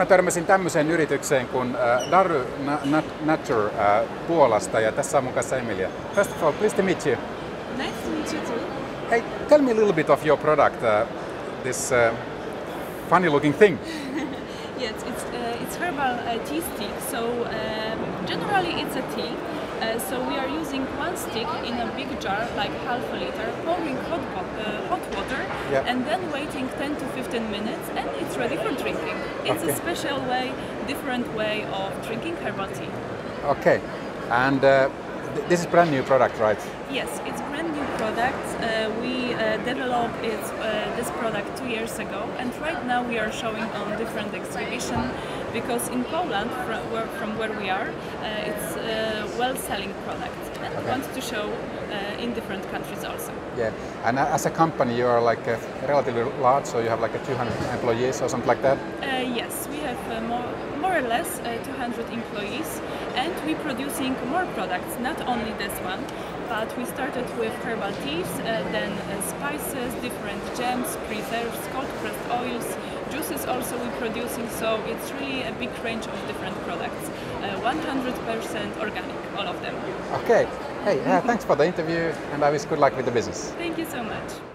mä törmäsin tämmöiseen yritykseen kuin uh, Dary Na- Nature uh, Puolasta ja tässä on mun kanssa Emilia. First of all, pleased to meet you. Nice to meet you too. Hey, tell me a little bit of your product, uh, this uh, funny looking thing. Yes, it's uh, it's herbal uh, tea stick. So um, generally it's a tea. Uh, so we are using one stick in a big jar, like half a liter, pouring hot, uh, hot water, Yeah. and then waiting 10 to 15 minutes, and it's ready for drinking. It's Okay. a special way, different way of drinking herbal tea. Okay, and uh, th- this is brand new product, right? Yes, it's brand new product. Uh, we uh, developed it, uh, this product two years ago, and right now we are showing on different exhibition because in Poland, from where, from where we are, uh, it's a well-selling product, and we Okay. want to show uh, in different countries also. Yeah, and uh, as a company, you are like uh, relatively large, so you have like a 200 employees or something like that. Uh, yes, we have uh, more, more or less uh, 200 employees, and we're producing more products. Not only this one, but we started with herbal teas, uh, then uh, spices, different jams, preserves, Also, we're producing. So it's really a big range of different products. Uh, 100% organic, all of them. Okay, hey, uh, thanks for the interview, and I wish good luck with the business. Thank you so much.